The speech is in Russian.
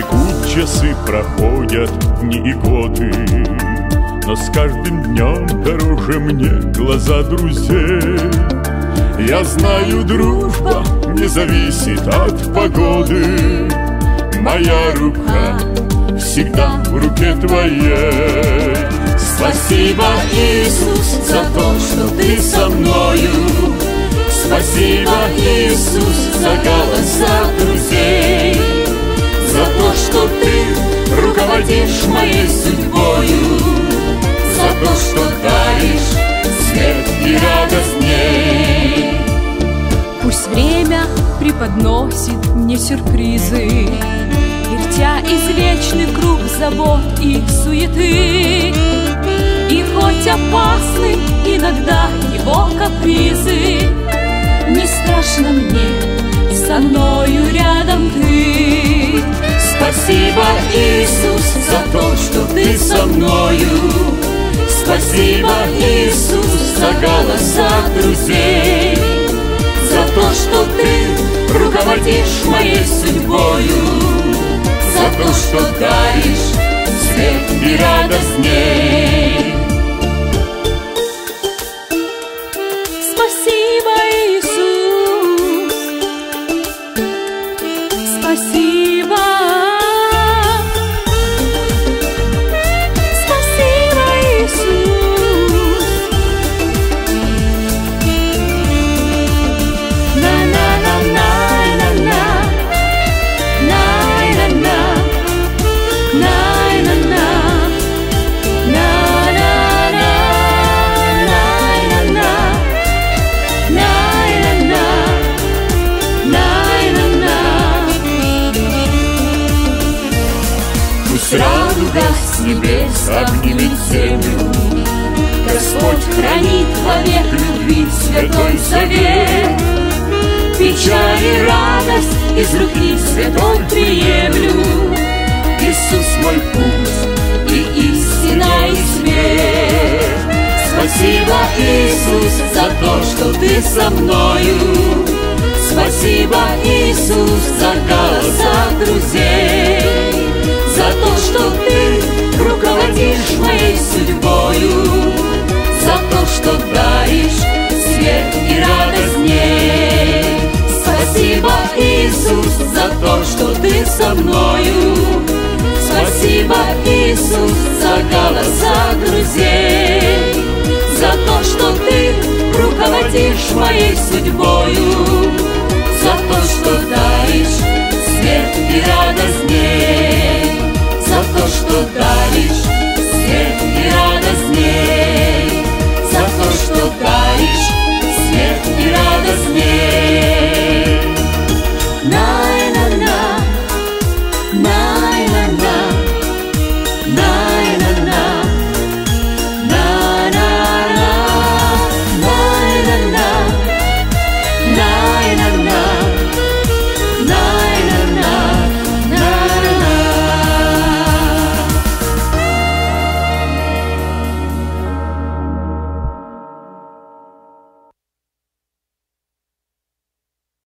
Текут часы, проходят дни и годы. Но с каждым днем дороже мне глаза друзей. Я знаю, дружба не зависит от погоды. Моя рука всегда в руке твоей. Спасибо, Иисус, за то, что ты со мною. Спасибо, Иисус, за голоса друзей руководишь моей судьбою За то, что даришь свет и радость мне Пусть время преподносит мне сюрпризы Вертя извечный круг забот и суеты. И хоть опасны иногда его капризы Не страшно мне, со мною рядом ты. Спасибо, Иисус, Спасибо, Иисус, за голоса друзей За то, что ты руководишь моей судьбою За то, что даришь свет и радость мне Пусть с небес обнимет землю. Господь хранит вовек любви святой завет. Печаль и радость из руки святой приемлю. Иисус мой путь и истина и свет Спасибо, Иисус, за то, что ты со мною. Спасибо, Иисус, за голоса друзей моей судьбою За то, что даришь свет и радость мне. Спасибо, Иисус, за то, что ты со мною. Спасибо, Иисус, за голоса друзей. За то, что ты руководишь моей судьбою